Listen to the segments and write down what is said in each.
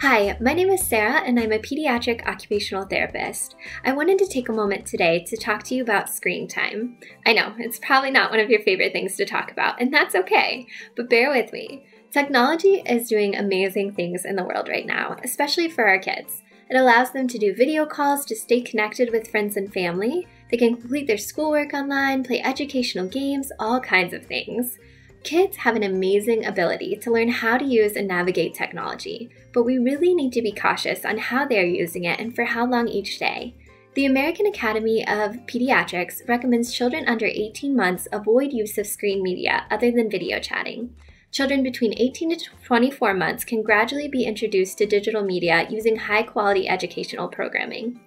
Hi, my name is Sara and I'm a pediatric occupational therapist. I wanted to take a moment today to talk to you about screen time. I know, it's probably not one of your favorite things to talk about, and that's okay, but bear with me. Technology is doing amazing things in the world right now, especially for our kids. It allows them to do video calls to stay connected with friends and family. They can complete their schoolwork online, play educational games, all kinds of things. Kids have an amazing ability to learn how to use and navigate technology, but we really need to be cautious on how they're using it and for how long each day. The American Academy of Pediatrics recommends children under 18 months avoid use of screen media other than video chatting. Children between 18 to 24 months can gradually be introduced to digital media using high quality educational programming.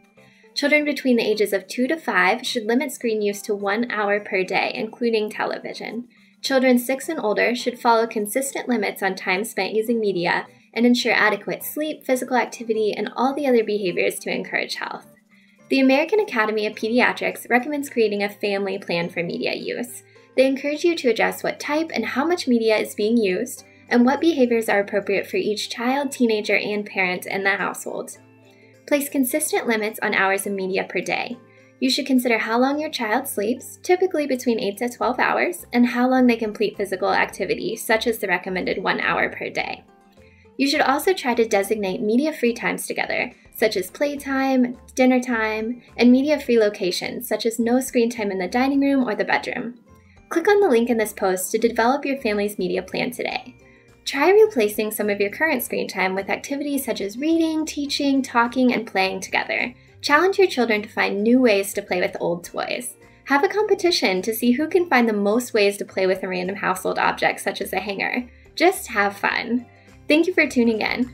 Children between the ages of 2 to 5 should limit screen use to one hour per day, including television. Children 6 and older should follow consistent limits on time spent using media and ensure adequate sleep, physical activity, and all the other behaviors to encourage health. The American Academy of Pediatrics recommends creating a family plan for media use. They encourage you to address what type and how much media is being used, and what behaviors are appropriate for each child, teenager, and parent in the household. Place consistent limits on hours of media per day. You should consider how long your child sleeps, typically between 8 to 12 hours, and how long they complete physical activity, such as the recommended 1 hour per day. You should also try to designate media free times together, such as playtime, dinner time, and media free locations, such as no screen time in the dining room or the bedroom. Click on the link in this post to develop your family's media plan today. Try replacing some of your current screen time with activities such as reading, teaching, talking, and playing together. Challenge your children to find new ways to play with old toys. Have a competition to see who can find the most ways to play with a random household object, such as a hanger. Just have fun. Thank you for tuning in.